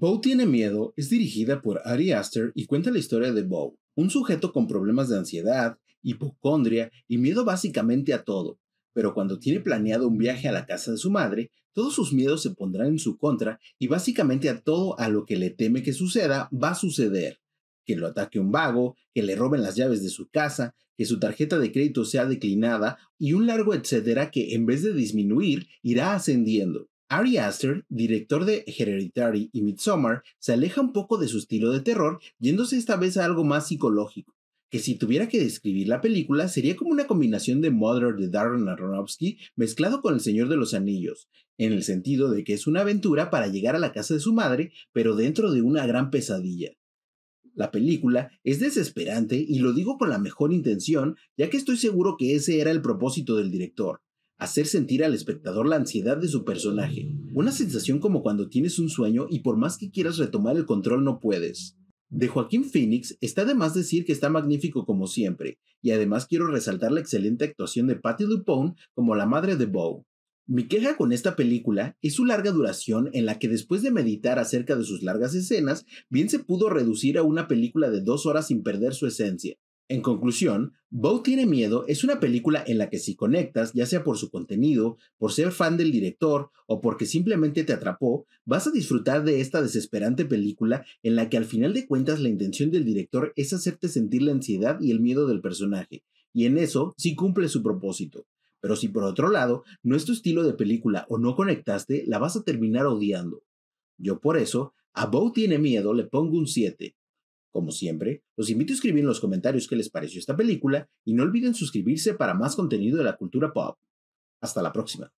Bo tiene miedo es dirigida por Ari Aster y cuenta la historia de Bo, un sujeto con problemas de ansiedad, hipocondria y miedo básicamente a todo. Pero cuando tiene planeado un viaje a la casa de su madre, todos sus miedos se pondrán en su contra y básicamente a todo a lo que le teme que suceda va a suceder. Que lo ataque un vago, que le roben las llaves de su casa, que su tarjeta de crédito sea declinada y un largo etcétera que en vez de disminuir irá ascendiendo. Ari Aster, director de Hereditary y Midsommar, se aleja un poco de su estilo de terror, yéndose esta vez a algo más psicológico, que si tuviera que describir la película sería como una combinación de Mother de Darren Aronofsky mezclado con El Señor de los Anillos, en el sentido de que es una aventura para llegar a la casa de su madre, pero dentro de una gran pesadilla. La película es desesperante y lo digo con la mejor intención, ya que estoy seguro que ese era el propósito del director, hacer sentir al espectador la ansiedad de su personaje, una sensación como cuando tienes un sueño y por más que quieras retomar el control no puedes. De Joaquín Phoenix está de más decir que está magnífico como siempre, y además quiero resaltar la excelente actuación de Patty LuPone como la madre de Bo. Mi queja con esta película es su larga duración en la que después de meditar acerca de sus largas escenas, bien se pudo reducir a una película de dos horas sin perder su esencia. En conclusión, Bo tiene miedo es una película en la que si conectas, ya sea por su contenido, por ser fan del director o porque simplemente te atrapó, vas a disfrutar de esta desesperante película en la que al final de cuentas la intención del director es hacerte sentir la ansiedad y el miedo del personaje, y en eso sí cumple su propósito. Pero si por otro lado no es tu estilo de película o no conectaste, la vas a terminar odiando. Yo por eso, a Bo tiene miedo le pongo un 7 como siempre, los invito a escribir en los comentarios qué les pareció esta película y no olviden suscribirse para más contenido de la cultura pop. Hasta la próxima.